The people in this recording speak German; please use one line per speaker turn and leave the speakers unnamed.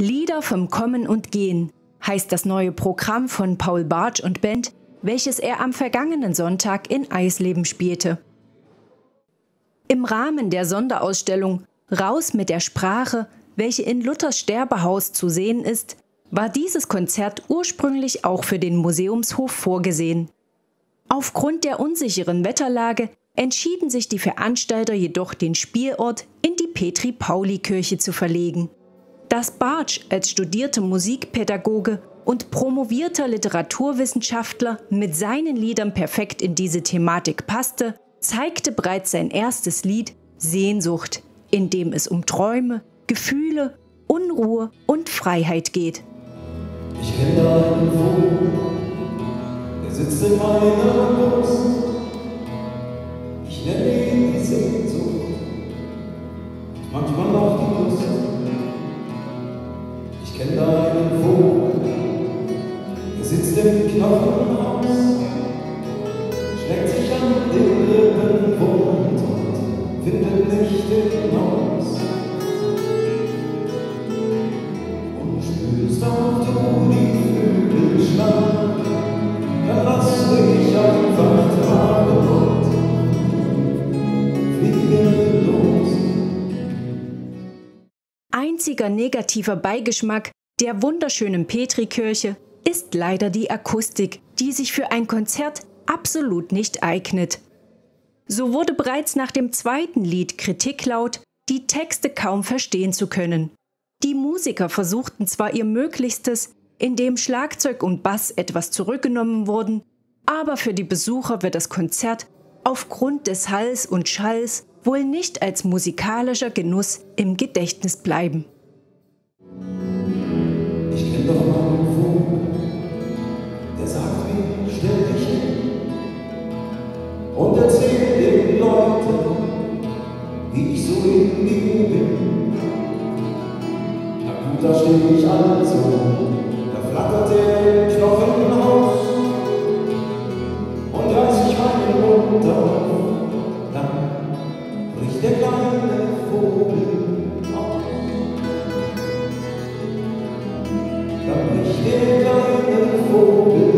Lieder vom Kommen und Gehen heißt das neue Programm von Paul Bartsch und Band, welches er am vergangenen Sonntag in Eisleben spielte. Im Rahmen der Sonderausstellung Raus mit der Sprache, welche in Luthers Sterbehaus zu sehen ist, war dieses Konzert ursprünglich auch für den Museumshof vorgesehen. Aufgrund der unsicheren Wetterlage entschieden sich die Veranstalter jedoch, den Spielort in die Petri-Pauli-Kirche zu verlegen. Dass Bartsch als studierter Musikpädagoge und promovierter Literaturwissenschaftler mit seinen Liedern perfekt in diese Thematik passte, zeigte bereits sein erstes Lied Sehnsucht, in dem es um Träume, Gefühle, Unruhe und Freiheit geht.
Ich kenne einen Vogel, der sitzt in meiner Brust. Ich nenne ihn die Sehnsucht, manchmal Ich kenne einen Vogel, der sitzt im Knochenhaus, schlägt sich an den Rippen wund und findet nicht hinaus.
Einziger negativer Beigeschmack der wunderschönen Petrikirche ist leider die Akustik, die sich für ein Konzert absolut nicht eignet. So wurde bereits nach dem zweiten Lied Kritik laut, die Texte kaum verstehen zu können. Die Musiker versuchten zwar ihr Möglichstes, indem Schlagzeug und Bass etwas zurückgenommen wurden, aber für die Besucher wird das Konzert aufgrund des Halls und Schalls wohl nicht als musikalischer Genuss im Gedächtnis bleiben.
Ich kenn doch mal einen Vogel, der sagt stell dich hin und erzähl den Leuten, wie ich so in mir bin. Na gut, da steh ich also, der kleine Vogel auf. Dann bricht der kleine Vogel